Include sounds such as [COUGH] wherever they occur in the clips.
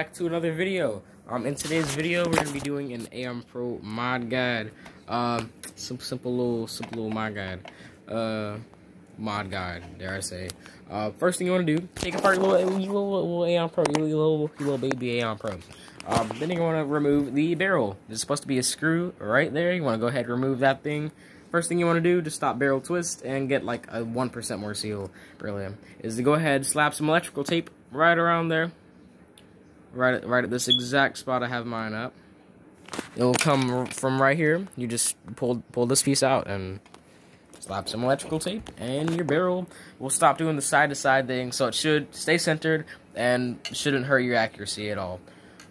back to another video. Um, in today's video, we're gonna be doing an Aeon Pro mod guide. Um, some simple little, simple little mod guide. Uh, mod guide, dare I say. Uh, first thing you want to do, take apart your little, your little, little Aeon Pro, your little, your little baby Aeon Pro. Um, then you want to remove the barrel. There's supposed to be a screw right there. You want to go ahead and remove that thing. First thing you want to do to stop barrel twist and get like a 1% more seal, really, is to go ahead slap some electrical tape right around there right at, right at this exact spot I have mine up. It will come from right here. You just pull pull this piece out and slap some electrical tape, and your barrel will stop doing the side to side thing. So it should stay centered and shouldn't hurt your accuracy at all.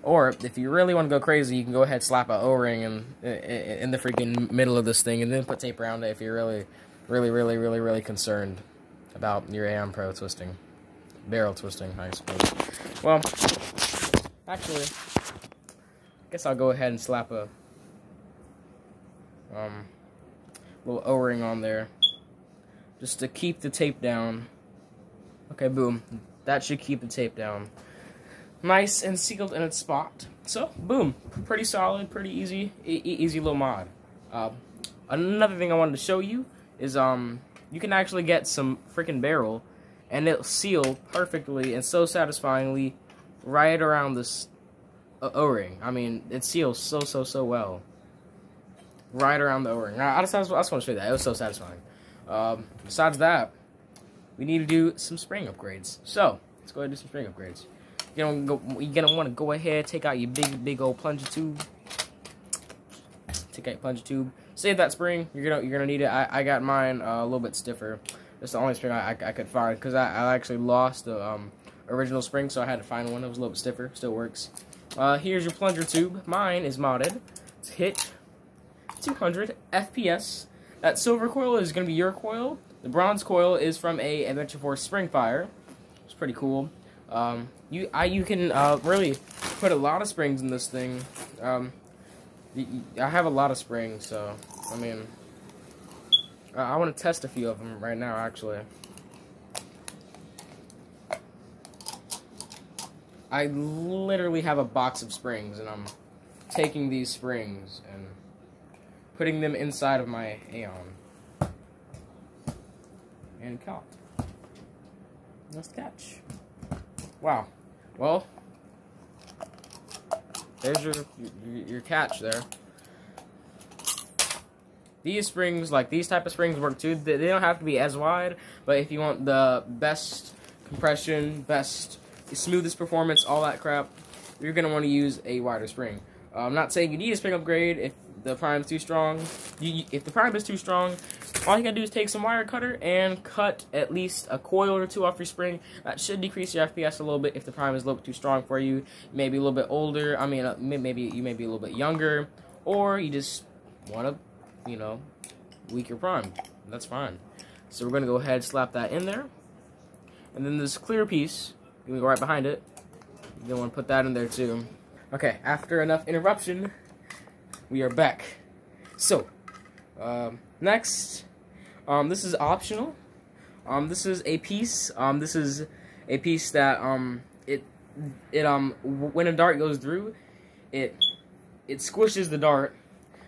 Or if you really want to go crazy, you can go ahead slap a O-ring in, in the freaking middle of this thing, and then put tape around it if you're really, really, really, really, really concerned about your Aeon Pro twisting, barrel twisting, I suppose. Well, Actually, I guess I'll go ahead and slap a um, little O-ring on there just to keep the tape down. Okay, boom. That should keep the tape down. Nice and sealed in its spot. So, boom. Pretty solid, pretty easy, e easy little mod. Uh, another thing I wanted to show you is um, you can actually get some freaking barrel and it'll seal perfectly and so satisfyingly right around this O-ring. I mean, it seals so, so, so well. Right around the O-ring. I, I, just, I just want to show you that. It was so satisfying. Um, besides that, we need to do some spring upgrades. So, let's go ahead and do some spring upgrades. You're gonna, go, you're gonna want to go ahead, take out your big, big old plunger tube. Take out your plunger tube. Save that spring. You're gonna, you're gonna need it. I, I got mine uh, a little bit stiffer. That's the only spring I, I, I could find because I, I actually lost the um, original spring, so I had to find one that was a little bit stiffer. Still works. Uh, here's your plunger tube. Mine is modded. It's hit 200 FPS. That silver coil is going to be your coil. The bronze coil is from a Adventure Force Spring Fire. It's pretty cool. Um, you I you can uh, really put a lot of springs in this thing. Um, I have a lot of springs, so I mean, I want to test a few of them right now, actually. I literally have a box of springs, and I'm taking these springs and putting them inside of my Aeon. And caught. Nice catch. Wow. Well, there's your, your, your catch there. These springs, like these type of springs work too. They don't have to be as wide, but if you want the best compression, best smoothest performance, all that crap, you're going to want to use a wider spring. Uh, I'm not saying you need a spring upgrade if the prime is too strong. You, if the prime is too strong, all you gotta do is take some wire cutter and cut at least a coil or two off your spring. That should decrease your FPS a little bit if the prime is a little too strong for you. Maybe a little bit older. I mean, uh, maybe you may be a little bit younger, or you just want to, you know, weak your prime. That's fine. So we're gonna go ahead slap that in there, and then this clear piece you can go right behind it. You don't want to put that in there too. Okay, after enough interruption, we are back. So, um, next, um, this is optional. Um, this is a piece. Um, this is a piece that um, it it um when a dart goes through, it it squishes the dart,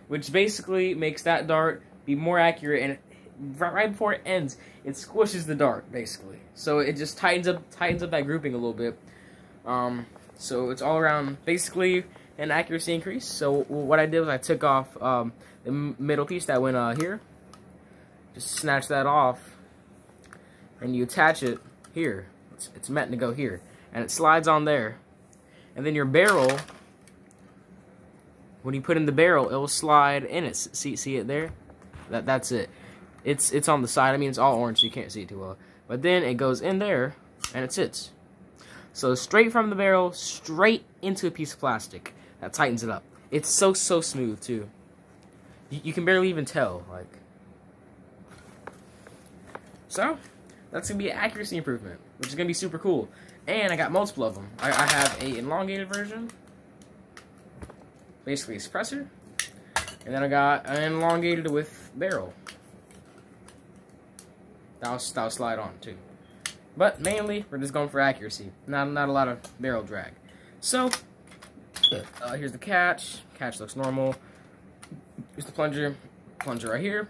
which basically makes that dart be more accurate and right before it ends, it squishes the dart, basically. So it just tightens up tightens up that grouping a little bit. Um, so it's all around basically an accuracy increase. So what I did was I took off um, the middle piece that went uh, here. Just snatch that off, and you attach it here. It's, it's meant to go here, and it slides on there. And then your barrel, when you put in the barrel, it will slide in it. See, see it there? That that's it. It's it's on the side. I mean, it's all orange, so you can't see it too well. But then it goes in there, and it sits. So straight from the barrel, straight into a piece of plastic. That tightens it up. It's so, so smooth, too. You, you can barely even tell, like. So, that's going to be an accuracy improvement, which is going to be super cool. And I got multiple of them. I, I have a elongated version, basically a suppressor, and then I got an elongated with barrel. That'll, that'll slide on too. But mainly, we're just going for accuracy. Not, not a lot of barrel drag. So, uh, here's the catch. Catch looks normal. Here's the plunger. Plunger right here.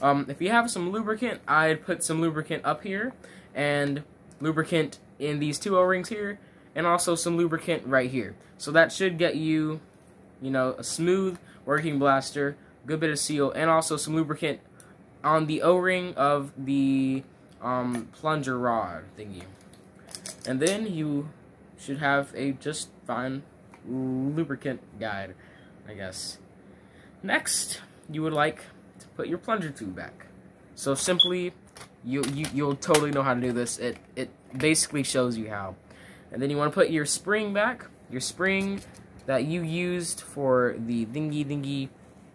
Um, if you have some lubricant, I'd put some lubricant up here, and lubricant in these two O-rings here, and also some lubricant right here. So that should get you, you know, a smooth working blaster, good bit of seal, and also some lubricant on the O-ring of the um, plunger rod thingy. And then you should have a just fine lubricant guide, I guess. Next, you would like to put your plunger tube back. So simply, you, you, you'll totally know how to do this. It, it basically shows you how. And then you want to put your spring back. Your spring that you used for the thingy thingy,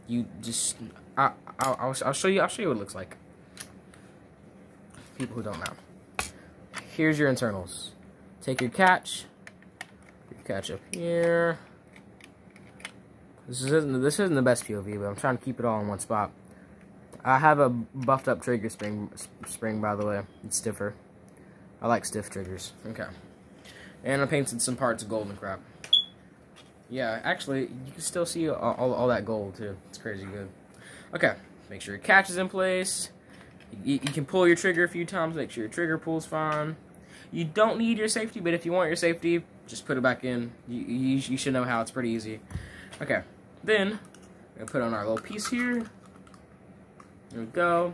you just, I, I'll, I'll, I'll show you, I'll show you what it looks like. People who don't know. Here's your internals. Take your catch, your catch up here. This isn't this isn't the best POV, but I'm trying to keep it all in one spot. I have a buffed up trigger spring spring by the way. It's stiffer. I like stiff triggers. Okay. And I painted some parts of golden crap. Yeah, actually, you can still see all, all, all, that gold, too. It's crazy good. Okay, make sure your catch is in place. You, you, can pull your trigger a few times, make sure your trigger pulls fine. You don't need your safety, but if you want your safety, just put it back in. You, you, you should know how. It's pretty easy. Okay, then, we're going to put on our little piece here. There we go.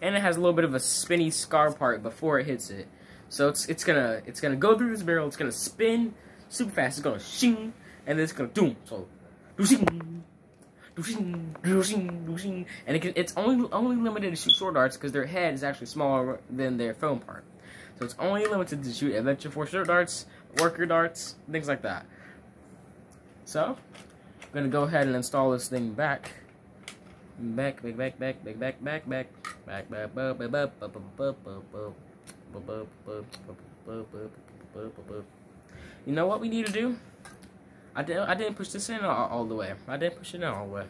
And it has a little bit of a spinny scar part before it hits it. So it's it's gonna it's gonna go through this barrel. It's gonna spin super fast. It's gonna shing, and then it's gonna doom. So, and it can, it's only only limited to shoot short darts because their head is actually smaller than their foam part. So it's only limited to shoot adventure force short darts, worker darts, things like that. So, I'm gonna go ahead and install this thing back. Back, back, back, back, back, back, back, back, back, back, back, back, back, back, back, back, you know what we need to do? I didn't. I didn't push this in all, all, the way. I didn't push it in all the way.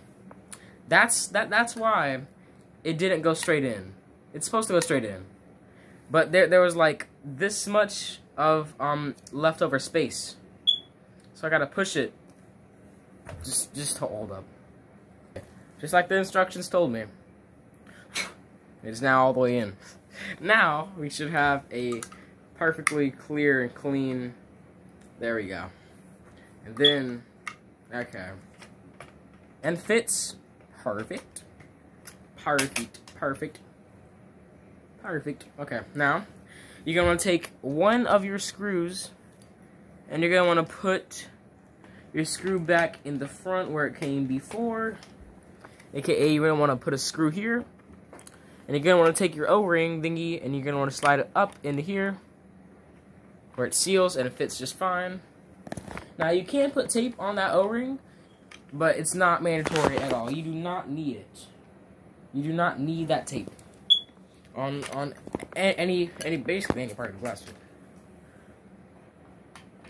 That's that. That's why it didn't go straight in. It's supposed to go straight in, but there there was like this much of um leftover space, so I gotta push it. Just just to hold up. Just like the instructions told me. [SIGHS] It's now all the way in. [LAUGHS] Now, we should have a perfectly clear and clean, there we go. And then, okay. And fits perfect. Perfect, perfect, perfect. Okay, now, you're going to want to take one of your screws, and you're going to want to put your screw back in the front where it came before. AKA, you're going to want to put a screw here, and you're going to want to take your O-ring thingy and you're going to want to slide it up into here where it seals and it fits just fine. Now you can put tape on that O-ring, but it's not mandatory at all. You do not need it. You do not need that tape on on any any basically any part of the blaster.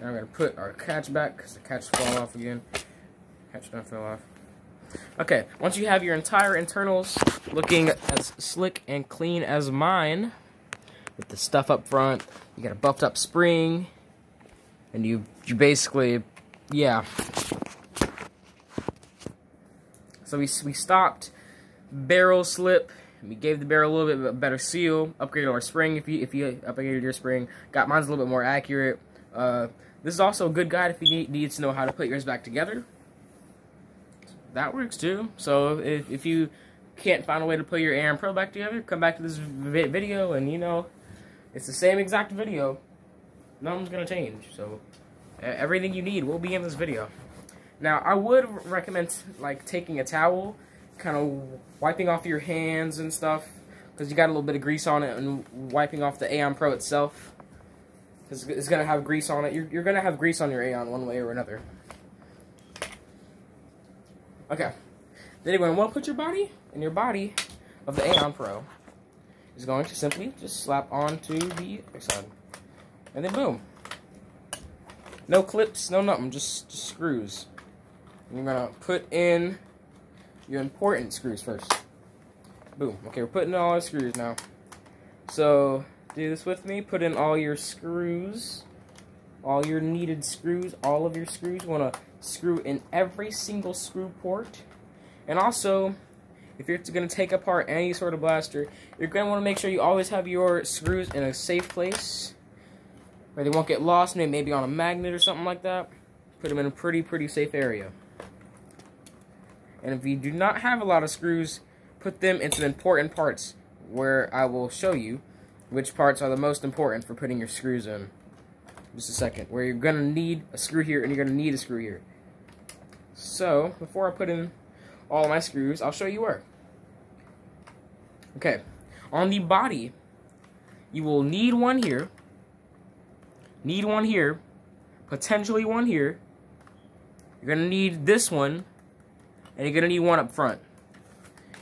Now we're gonna put our catch back because the catch fell off again. Catch don't fell off. Okay, once you have your entire internals looking as slick and clean as mine, with the stuff up front, you got a buffed up spring, and you, you basically, yeah. So we, we stopped barrel slip, we gave the barrel a little bit of a better seal, upgraded our spring if you if you upgraded your spring, got mine's a little bit more accurate. Uh, this is also a good guide if you need, need to know how to put yours back together that works too. So if, if you can't find a way to put your Aeon Pro back together, come back to this vi video and you know, it's the same exact video. Nothing's gonna change. So everything you need will be in this video. Now I would recommend like taking a towel, kind of wiping off your hands and stuff, because you got a little bit of grease on it, and wiping off the Aeon Pro itself. Because it's gonna have grease on it. You're, you're gonna have grease on your Aeon one way or another. Okay. Then you're going to want to put your body, and your body of the Aeon Pro is going to simply just slap onto the side. And then boom. No clips, no nothing, just, just screws. And you're to put in your important screws first. Boom. Okay, we're putting in all our screws now. So, do this with me. Put in all your screws. all your needed screws, all of your screws. You want to screw in every single screw port. And also, if you're going to take apart any sort of blaster, you're going to want to make sure you always have your screws in a safe place where they won't get lost, maybe on a magnet or something like that. Put them in a pretty, pretty safe area. And if you do not have a lot of screws, put them into the important parts where I will show you which parts are the most important for putting your screws in. Just a second. Where you're going to need a screw here and you're going to need a screw here. So, before I put in all my screws, I'll show you where. Okay. On the body, you will need one here. Need one here. Potentially one here. You're going to need this one. And you're going to need one up front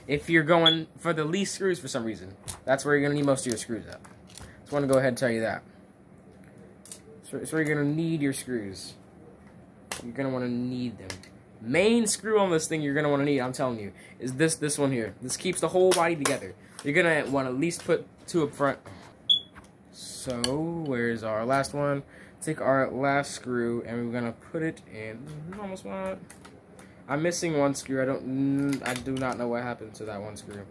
if you're going for the least screws for some reason. That's where you're going to need most of your screws at. Just want to go ahead and tell you that. So, so you're going to need your screws. You're going to want to need them. Main screw on this thing you're going to want to need, I'm telling you, is this this one here. This keeps the whole body together. You're going to want to at least put two up front. So, where's our last one? Take our last screw, and we're to put it in. Almost one. I'm missing one screw. I don't. Mm, I do not know what happened to that one screw.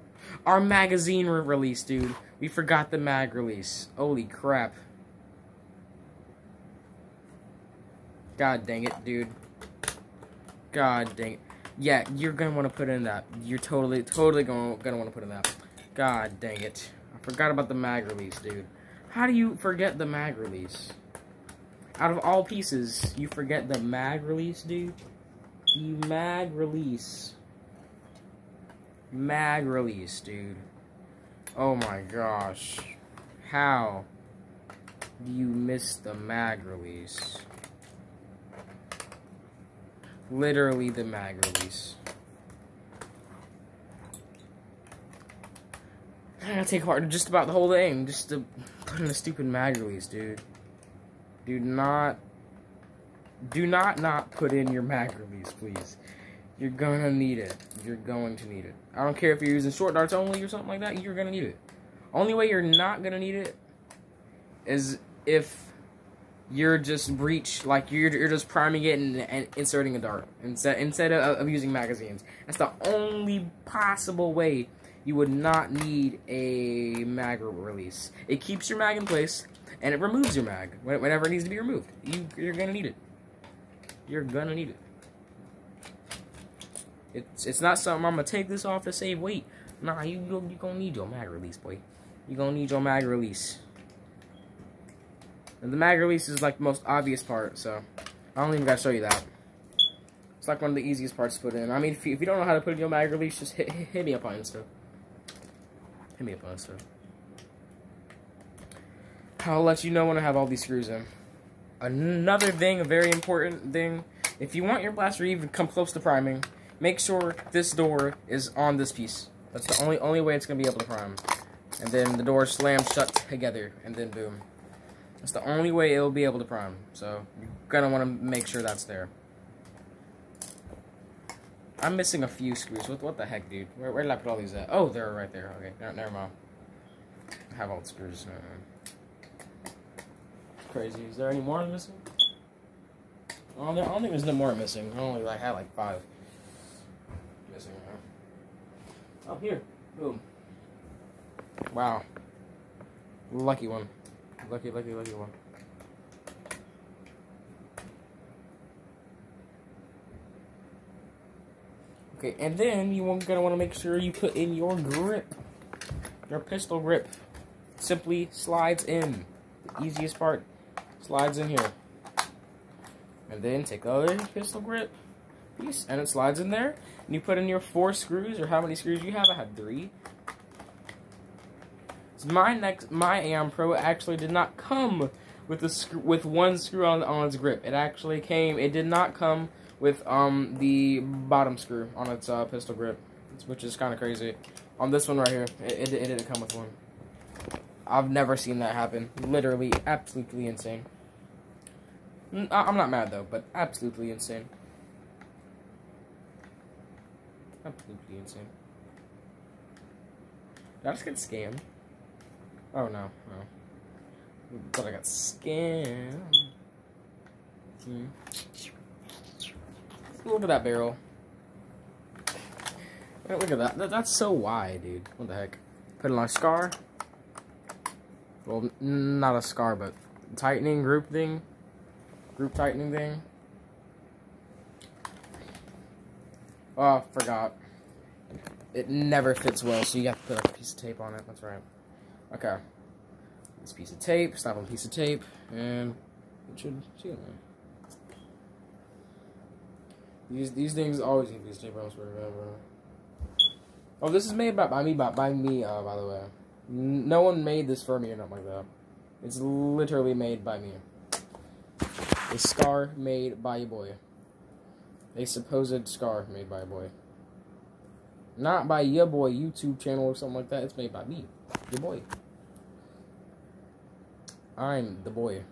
Our magazine re release, dude. We forgot the mag release. Holy crap. God dang it, dude. God dang it. Yeah, you're gonna want to put in that. You're totally, totally gonna, gonna want to put in that. God dang it. I forgot about the mag release, dude. How do you forget the mag release? Out of all pieces, you forget the mag release, dude? The mag release. Mag release, dude. Oh my gosh. How do you miss the mag release? Literally the mag release. I gotta take part just about the whole thing just to put in a stupid mag release, dude. Do not do not not put in your mag release, please. You're gonna need it. You're going to need it. I don't care if you're using short darts only or something like that, you're gonna need it. Only way you're not gonna need it is if you're just breach, like you're, you're just priming it and, and inserting a dart instead, instead of, of using magazines. That's the only possible way you would not need a mag release. It keeps your mag in place, and it removes your mag whenever it needs to be removed. You, you're gonna need it. You're gonna need it. It's it's not something I'm gonna take this off to save weight. Nah, you you gonna need your mag release, boy. You're gonna need your mag release. And the mag release is like the most obvious part, so I don't even gotta show you that. It's like one of the easiest parts to put in. I mean, if you, if you don't know how to put in your mag release, just hit, hit, hit me up on Insta. Hit me a Insta. I'll let you know when I have all these screws in. Another thing, a very important thing, if you want your blaster to even come close to priming, make sure this door is on this piece. That's the only only way it's going to be able to prime. And then the door slams shut together, and then boom. That's the only way it will be able to prime. So, you're going to want to make sure that's there. I'm missing a few screws. What, what the heck, dude? Where, where did I put all these at? Oh, they're right there. Okay, never, never mind. I have all the screws. Uh, crazy. Is there any more missing? Oh, don't, I don't think there's no more missing. I only like had like five missing. Huh? Oh, here. Boom. Wow. Lucky one. Lucky, lucky, lucky one. Okay, and then you are gonna want to make sure you put in your grip. Your pistol grip simply slides in. The easiest part slides in here. And then take the other pistol grip piece, and it slides in there. And you put in your four screws, or how many screws you have. I have three. So my next, my Aeon Pro actually did not come with the with one screw on on its grip. It actually came. It did not come with um the bottom screw on its uh, pistol grip, which is kind of crazy. On this one right here, it, it, it didn't come with one. I've never seen that happen. Literally, absolutely insane. I'm not mad though, but absolutely insane. Absolutely insane. Did I just get scammed? Oh no, no. But I got scammed. Mm. Look at that barrel. Look at that. that. That's so wide, dude. What the heck? Put it on a scar. Well, not a scar, but tightening group thing. Group tightening thing. Oh, forgot. It never fits well, so you have to put a piece of tape on it. That's right. Okay. This piece of tape, snap on piece of tape, and it should see it. These these things always need piece of tape. I swear Oh, this is made by, by me by, by me. Uh, by the way, no one made this for me or nothing like that. It's literally made by me. A scar made by a boy. A supposed scar made by a boy. Not by your boy YouTube channel or something like that. It's made by me, your boy. I'm the boy.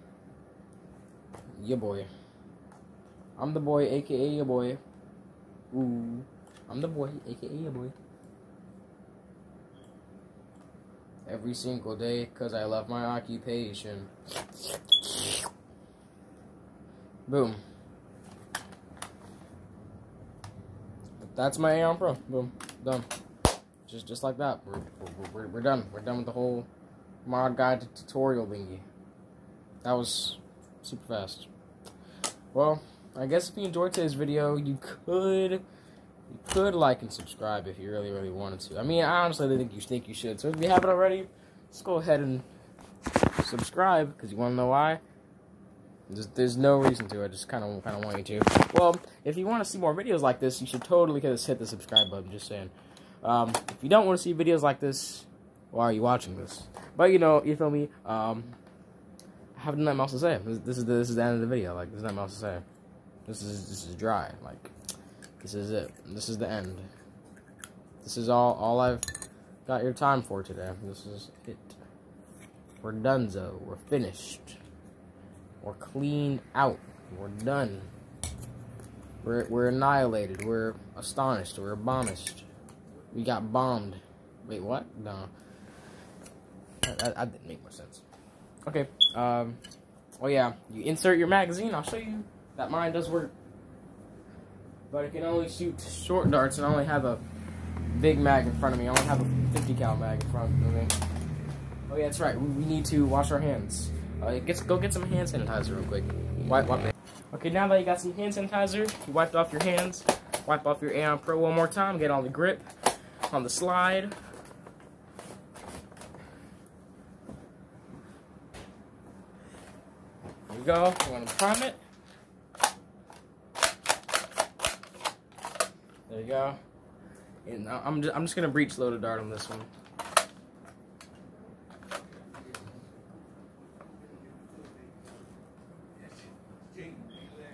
Your boy. I'm the boy, aka your boy. Ooh. I'm the boy, aka your boy. Every single day, because I love my occupation. Boom. That's my Aeon Pro. Boom. Done. Just just like that. We're, we're, we're done. We're done with the whole mod guide tutorial thingy. That was super fast. Well, I guess if you enjoyed today's video, you could you could like and subscribe if you really, really wanted to. I mean, I honestly think you think you should. So if you haven't already, let's go ahead and subscribe because you want to know why. There's, there's no reason to. I just kind of kind of want you to. Well, if you want to see more videos like this, you should totally just hit the subscribe button. Just saying. Um, if you don't want to see videos like this, why are you watching this? But you know, you feel me? Um, I have nothing else to say. This, this is the, this is the end of the video. Like, there's nothing else to say. This is this is dry. Like, this is it. This is the end. This is all all I've got your time for today. This is it. We're donezo. We're finished. We're cleaned out. We're done. We're, we're annihilated. We're astonished. We're abomished. We got bombed. Wait, what? No. That, that, that didn't make more sense. Okay. Um. Oh yeah. You insert your magazine. I'll show you that mine does work. But it can only shoot short darts, and I only have a big mag in front of me. I only have a 50 cal mag in front of me. Oh yeah, that's right. We, we need to wash our hands. Uh, get, go get some hand sanitizer real quick. Wipe, wipe. Okay, now that you got some hand sanitizer, you wiped off your hands, wipe off your Aeon Pro one more time, get on the grip, on the slide. There you go. You want to prime it. There you go. And I'm just, I'm just gonna breech load a dart on this one.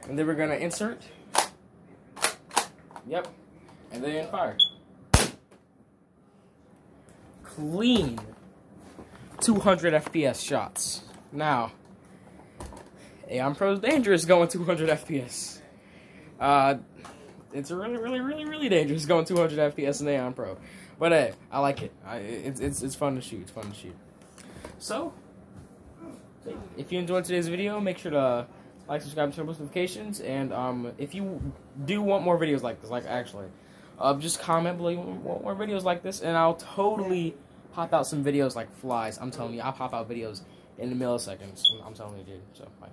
And then we're gonna insert. Yep. And then fire. Clean 200 FPS shots. Now, Aeon Pro's dangerous going 200 FPS. Uh, it's really, really, really, really dangerous going 200 FPS in Aeon Pro. But hey, I like it. I, it's, it's, it's fun to shoot. It's fun to shoot. So, if you enjoyed today's video, make sure to like, subscribe, turn on notifications, and um, if you do want more videos like this, like actually, uh, just comment below you want more videos like this, and I'll totally pop out some videos like flies. I'm telling you, I'll pop out videos in the milliseconds. I'm telling you, dude. So, bye.